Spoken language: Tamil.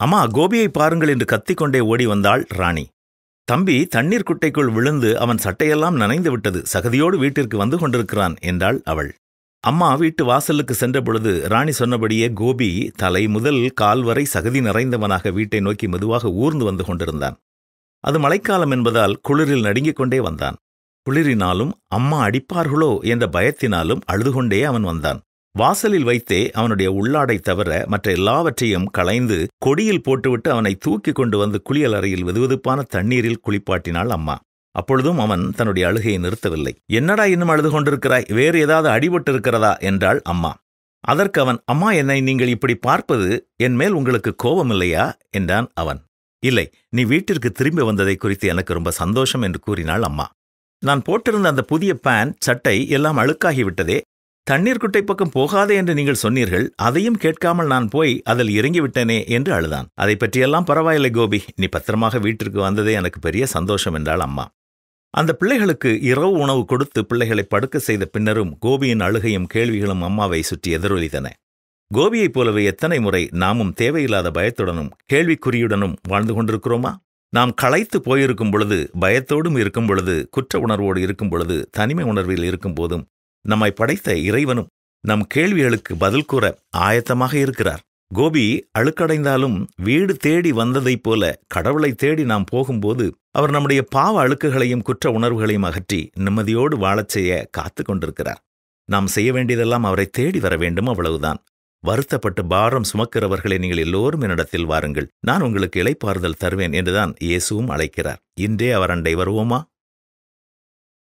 அம்மா கோபியை பாருங்கள் என்று கத்திக்கொண்டே ஓடி வந்தாள் ராணி. தம்பி தண்ணீர் குட்டைக்குள் விழுந்து அவன் சட்டையெல்லாம் நனைந்து விட்டது. சகதியோடு வீட்டிற்கு வந்து கொண்டிருக்கிறான் என்றாள் அவள். அம்மா வீட்டு வாசலுக்கு சென்ற பொழுது ராணி சொன்னபடியே கோபி தலை முதல் கால் வரை சகதி நிறைந்தவனாக வீட்டை நோக்கி மெதுவாக ஊர்ந்து வந்து கொண்டிருந்தான். அது மழைக்காலம் என்பதால் குளிரில் நடுங்கிக் கொண்டே வந்தான். குளிரினாலும் அம்மா அடிப்பார்களோ என்ற பயத்தினாலும் அழுது கொண்டே அவன் வந்தான். வாசலில் வைத்தே அவனுடைய உள்ளாடை தவிர மற்ற எல்லாவற்றையும் களைந்து கொடியில் போட்டுவிட்டு அவனை தூக்கி கொண்டு வந்து குளியல் அறையில் வெதுவெதுப்பான தண்ணீரில் குளிப்பாட்டினாள் அம்மா. அப்பொழுதும் அவன் தன்னுடைய அழுகையை நிறுத்தவில்லை. என்னடா இன்னும் அழுது கொண்டிருக்கிறாய்? வேறு ஏதாவது அடிபட்டு இருக்கிறதா என்றாள் அம்மா. அதற்கு அவன் அம்மா என்னை நீங்கள் இப்படி பார்ப்பது என் மேல் உங்களுக்கு கோபம் இல்லையா என்றான் அவன். இல்லை நீ வீட்டிற்கு திரும்பி வந்ததை குறித்து எனக்கு ரொம்ப சந்தோஷம் என்று கூறினாள் அம்மா. நான் போட்டிருந்த அந்த புதிய பேண்ட் சட்டை எல்லாம் அழுக்காகிவிட்டதே தண்ணீர் குட்டை பக்கம் போகாதே என்று நீங்கள் சொன்னீர்கள் அதையும் கேட்காமல் நான் போய் அதில் இறங்கிவிட்டேனே என்று அழுதான். அதை பற்றியெல்லாம் பரவாயில்லை கோபி நீ பத்திரமாக வீட்டிற்கு வந்ததே எனக்கு பெரிய சந்தோஷம் என்றாள் அம்மா. அந்த பிள்ளைகளுக்கு இரவு உணவு கொடுத்து பிள்ளைகளை படுக்க செய்த பின்னரும் கோபியின் அழுகையும் கேள்விகளும் அம்மாவை சுற்றி எதிரொலித்தன. கோபியைப் போலவே எத்தனை முறை நாமும் தேவையில்லாத பயத்துடனும் கேள்விக்குறியுடனும் வாழ்ந்து கொண்டிருக்கிறோமா? நாம் களைத்து போயிருக்கும் பொழுது பயத்தோடும் இருக்கும் பொழுது குற்ற உணர்வோடு இருக்கும் பொழுது தனிமை உணர்வில் இருக்கும் போதும் நம்மை படைத்த இறைவனும் நம் கேள்விகளுக்கு பதில் கூற ஆயத்தமாக இருக்கிறார். கோபி அழுக்கடைந்தாலும் வீடு தேடி வந்ததைப் போல கடவுளை தேடி நாம் போகும்போது அவர் நம்முடைய பாவ அழுக்குகளையும் குற்ற உணர்வுகளையும் அகற்றி நிம்மதியோடு வாழச் செய்ய காத்து கொண்டிருக்கிறார். நாம் செய்ய வேண்டியதெல்லாம் அவரை தேடி வர வேண்டும் அவ்வளவுதான். வருத்தப்பட்டு பாரம் சுமக்கிறவர்களை நீங்கள் எல்லோரும் என்னிடத்தில் வாருங்கள். நான் உங்களுக்கு இளைப்பாறுதல் தருவேன் என்றுதான் இயேசுவும் அழைக்கிறார். இன்றே அவர் அண்டை வருவோமா?